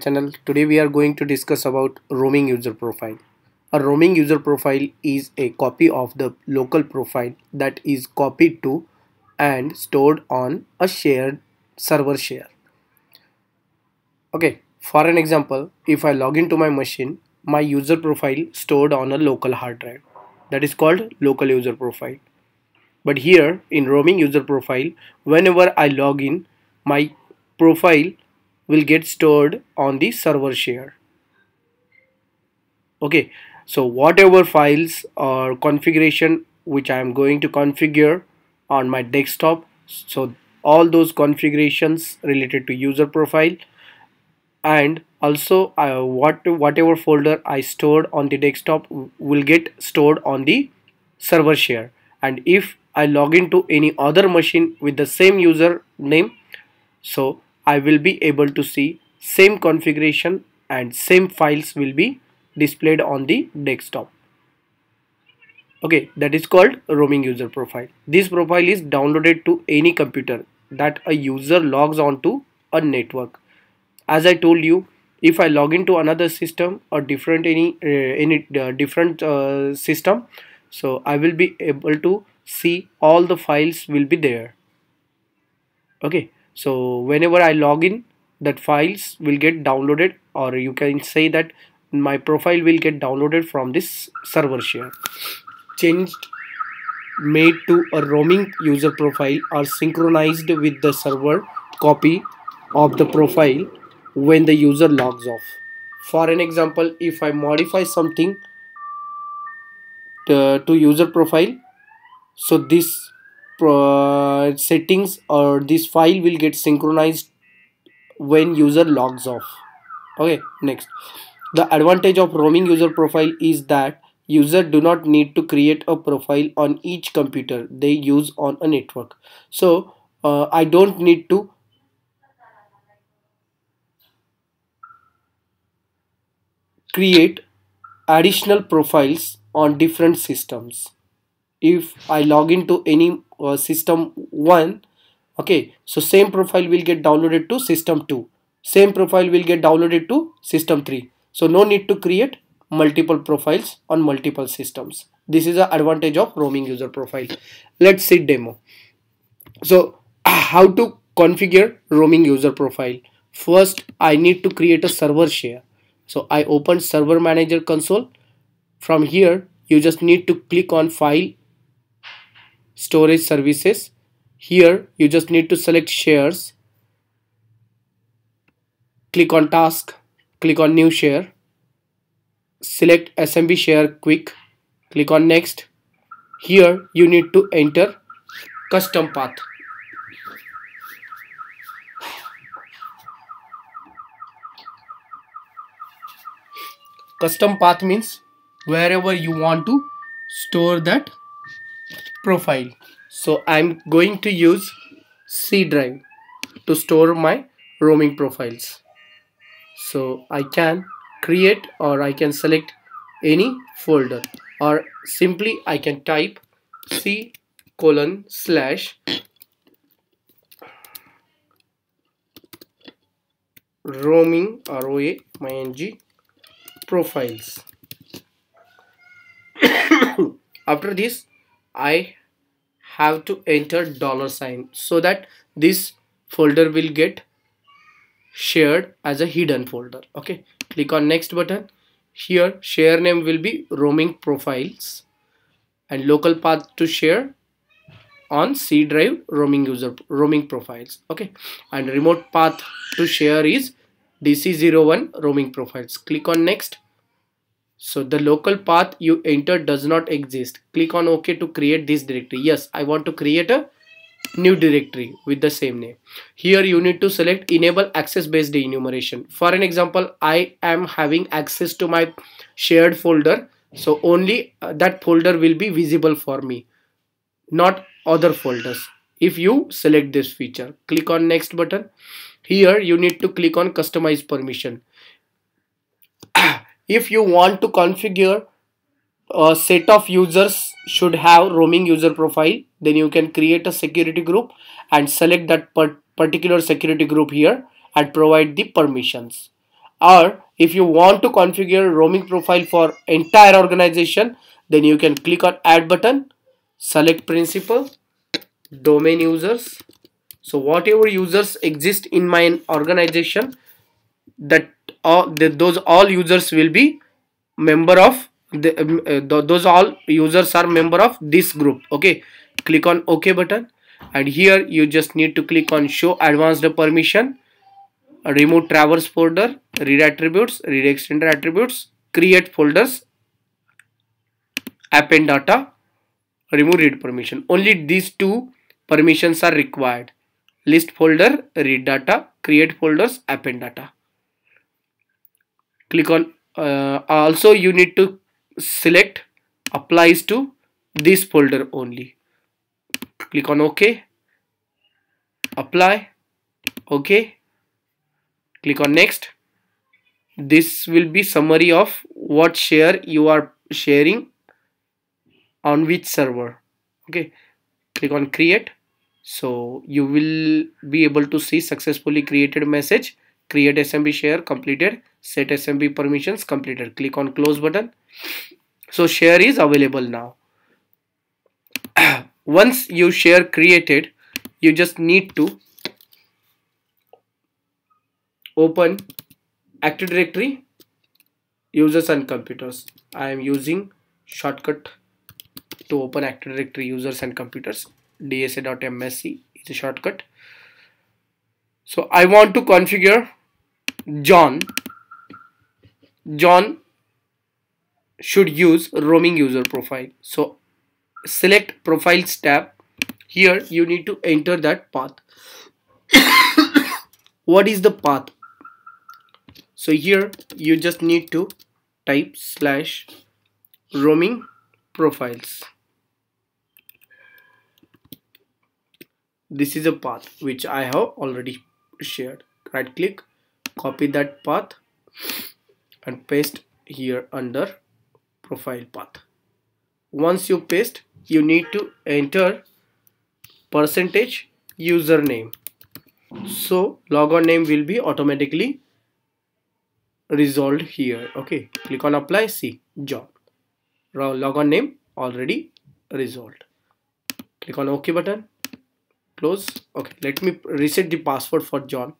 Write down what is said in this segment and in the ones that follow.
channel. Today we are going to discuss about roaming user profile. A roaming user profile is a copy of the local profile that is copied to and stored on a shared server share. Okay for an example if i log into my machine my user profile stored on a local hard drive. That is called local user profile. But here in roaming user profile whenever i log in my profile will get stored on the server share. Okay so whatever files or configuration which I am going to configure on my desktop so all those configurations related to user profile and also uh, what whatever folder I stored on the desktop will get stored on the server share. And if I log into any other machine with the same user name so I will be able to see same configuration and same files will be displayed on the desktop. Okay that is called roaming user profile. This profile is downloaded to any computer that a user logs onto a network. As I told you if I log into another system or different any uh, any uh, different uh, system so I will be able to see all the files will be there. Okay so whenever I log in that files will get downloaded or you can say that my profile will get downloaded from this server share. Changed made to a roaming user profile are synchronized with the server copy of the profile when the user logs off. For an example if I modify something to, to user profile so this uh, settings or this file will get synchronized when user logs off. Okay next. The advantage of roaming user profile is that user do not need to create a profile on each computer. They use on a network. So uh, I don't need to create additional profiles on different systems if I log into any uh, system 1 okay so same profile will get downloaded to system 2 same profile will get downloaded to system 3 so no need to create multiple profiles on multiple systems. This is the advantage of roaming user profile. Let's see demo. So how to configure roaming user profile? First I need to create a server share. So I open server manager console. From here you just need to click on file storage services. Here you just need to select shares. Click on task. Click on new share. Select SMB share quick. Click on next. Here you need to enter custom path. Custom path means wherever you want to store that profile. So I'm going to use C drive to store my roaming profiles. So I can create or I can select any folder or simply I can type C colon slash roaming ROA ing profiles. After this I have to enter dollar sign so that this folder will get shared as a hidden folder. Okay. Click on next button. Here share name will be roaming profiles and local path to share on C drive roaming user roaming profiles. Okay. And remote path to share is DC01 roaming profiles. Click on next so the local path you entered does not exist. Click on ok to create this directory. Yes i want to create a new directory with the same name. Here you need to select enable access based enumeration. For an example i am having access to my shared folder. So only uh, that folder will be visible for me not other folders. If you select this feature click on next button. Here you need to click on customize permission if you want to configure a set of users should have roaming user profile then you can create a security group and select that particular security group here and provide the permissions. Or if you want to configure roaming profile for entire organization then you can click on add button select principal domain users. So whatever users exist in my organization that all the, those all users will be member of the, um, uh, those all users are member of this group. Okay? Click on ok button. And here you just need to click on show advanced permission remove traverse folder read attributes read extended attributes create folders append data remove read permission. Only these two permissions are required. List folder read data create folders append data click on uh, also you need to select applies to this folder only. Click on ok. Apply. Ok. Click on next. This will be summary of what share you are sharing on which server. Okay click on create. So you will be able to see successfully created message create smb share completed. Set smb permissions completed. Click on close button. So share is available now. Once you share created you just need to open active directory users and computers. I am using shortcut to open active directory users and computers. Dsa.msc is a shortcut. So i want to configure john. John should use roaming user profile. So select profiles tab. Here you need to enter that path. What is the path? So here you just need to type slash roaming profiles. This is a path which I have already shared. Right click copy that path and paste here under profile path. Once you paste you need to enter percentage username. So logon name will be automatically resolved here. Okay click on apply see job. Logon name already resolved. Click on ok button. Close. Okay let me reset the password for john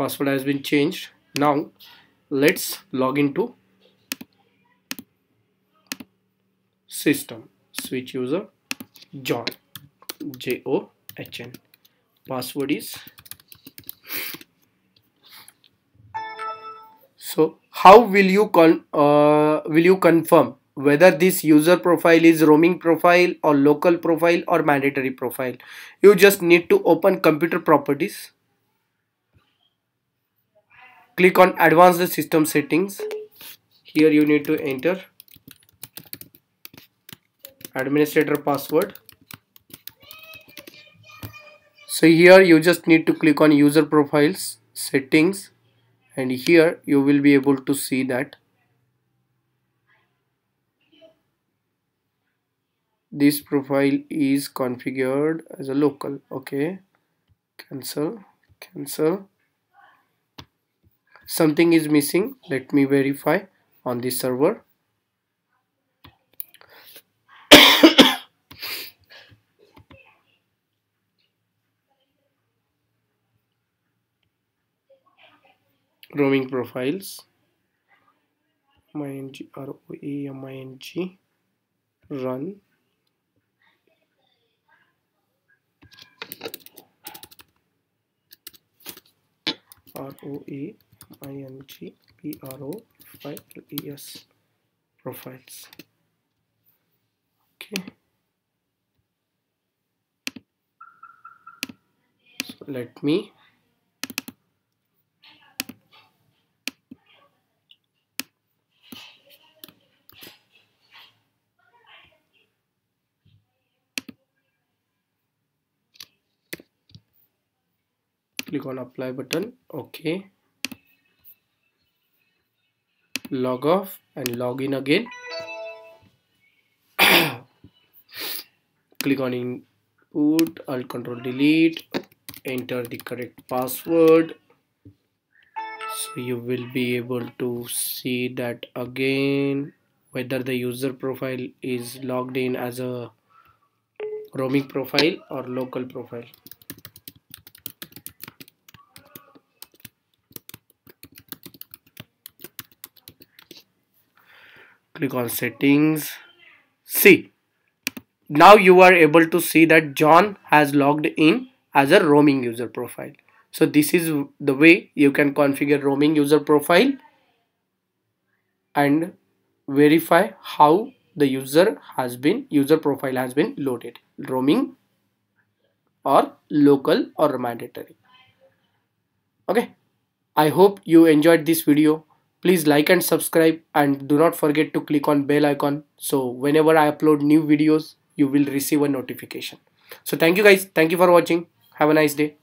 password has been changed. Now let's log into system. Switch user john j o h n. Password is so how will you con uh, will you confirm whether this user profile is roaming profile or local profile or mandatory profile? You just need to open computer properties click on advanced system settings. Here you need to enter administrator password. So here you just need to click on user profiles settings and here you will be able to see that this profile is configured as a local. Okay. Cancel cancel something is missing let me verify on the server. Roaming profiles. Ming roe ming run roe ING profiles. Okay. So let me click on apply button. Okay log off and log in again. Click on input alt control delete enter the correct password. So you will be able to see that again whether the user profile is logged in as a roaming profile or local profile click on settings. See now you are able to see that John has logged in as a roaming user profile. So this is the way you can configure roaming user profile and verify how the user has been user profile has been loaded. Roaming or local or mandatory. Okay. I hope you enjoyed this video please like and subscribe and do not forget to click on bell icon. So whenever i upload new videos you will receive a notification. So thank you guys. Thank you for watching. Have a nice day